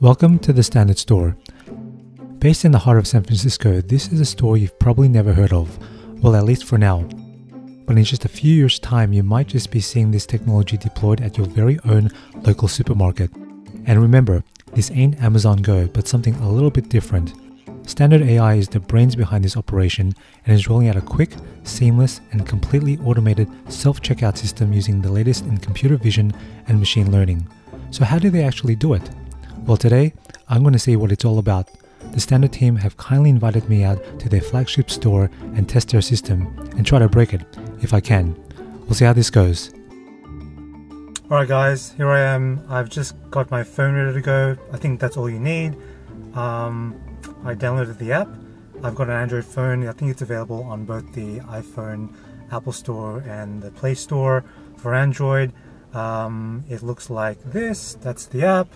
Welcome to the Standard Store. Based in the heart of San Francisco, this is a store you've probably never heard of, well, at least for now. But in just a few years' time, you might just be seeing this technology deployed at your very own local supermarket. And remember, this ain't Amazon Go, but something a little bit different. Standard AI is the brains behind this operation and is rolling out a quick, seamless, and completely automated self checkout system using the latest in computer vision and machine learning. So, how do they actually do it? Well, today, I'm going to see what it's all about. The Standard team have kindly invited me out to their flagship store and test their system and try to break it, if I can. We'll see how this goes. Alright, guys, here I am. I've just got my phone ready to go. I think that's all you need. Um, I downloaded the app. I've got an Android phone. I think it's available on both the iPhone Apple Store and the Play Store for Android. Um, it looks like this. That's the app.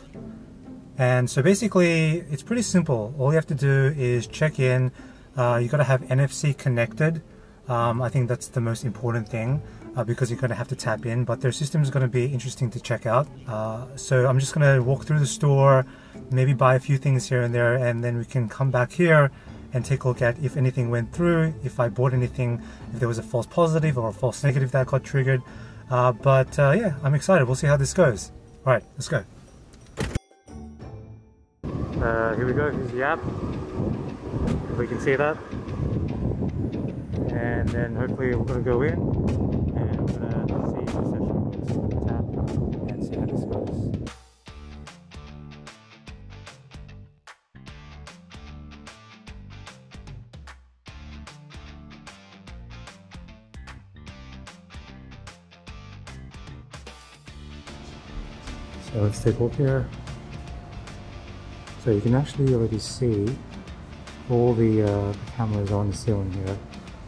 And so basically, it's pretty simple. All you have to do is check in. Uh, you got to have NFC connected. Um, I think that's the most important thing uh, because you're going to have to tap in. But their system is going to be interesting to check out. Uh, so I'm just going to walk through the store, maybe buy a few things here and there, and then we can come back here and take a look at if anything went through, if I bought anything, if there was a false positive or a false negative that got triggered. Uh, but uh, yeah, I'm excited. We'll see how this goes. All right, let's go. Uh, here we go. Here's the app. If we can see that. And then hopefully we're going to go in and we're going to see the session goes tap and see how this goes. So let's take a look here. So you can actually already see all the, uh, the cameras on the ceiling here.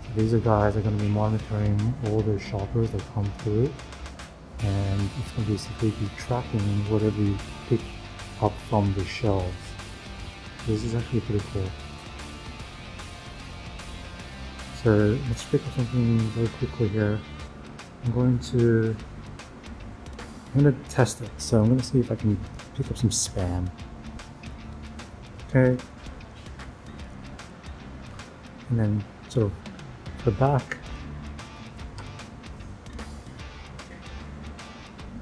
So these are guys that are going to be monitoring all the shoppers that come through and it's going to basically be tracking whatever you pick up from the shelves. This is actually pretty cool. So let's pick up something very quickly here. I'm going to I'm going to test it. So I'm going to see if I can pick up some spam. Okay. And then of the back.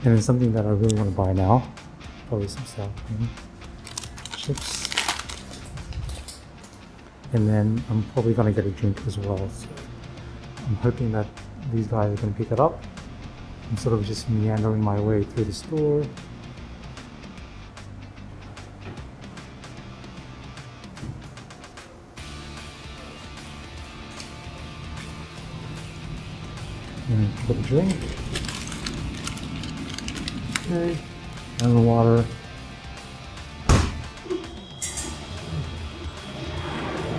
And then something that I really want to buy now. Probably some stuff. Chips. And then I'm probably going to get a drink as well. So I'm hoping that these guys are going to pick it up. I'm sort of just meandering my way through the store. And get a drink. Okay, and the water.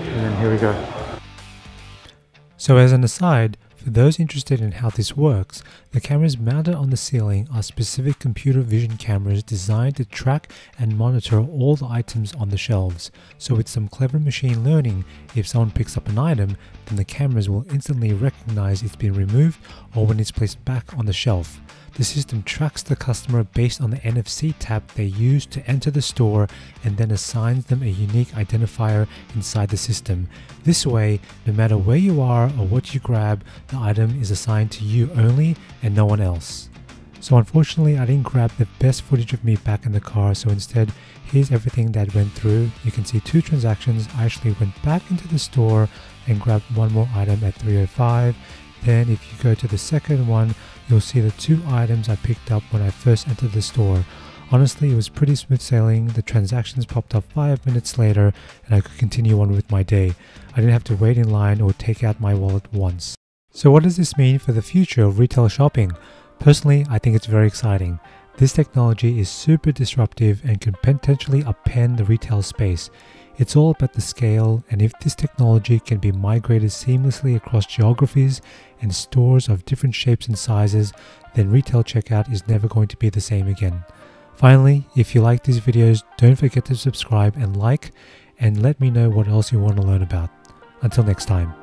And then here we go. So as an aside, for those interested in how this works, the cameras mounted on the ceiling are specific computer vision cameras designed to track and monitor all the items on the shelves. So with some clever machine learning, if someone picks up an item, then the cameras will instantly recognize it's been removed or when it's placed back on the shelf. The system tracks the customer based on the NFC tap they use to enter the store and then assigns them a unique identifier inside the system. This way, no matter where you are or what you grab, the item is assigned to you only and no one else. So unfortunately I didn't grab the best footage of me back in the car so instead here's everything that went through. You can see two transactions. I actually went back into the store and grabbed one more item at 305 then if you go to the second one, you'll see the two items I picked up when I first entered the store. Honestly, it was pretty smooth sailing. The transactions popped up 5 minutes later and I could continue on with my day. I didn't have to wait in line or take out my wallet once. So what does this mean for the future of retail shopping? Personally, I think it's very exciting. This technology is super disruptive and can potentially upend the retail space. It's all about the scale, and if this technology can be migrated seamlessly across geographies and stores of different shapes and sizes, then retail checkout is never going to be the same again. Finally, if you like these videos, don't forget to subscribe and like, and let me know what else you want to learn about. Until next time.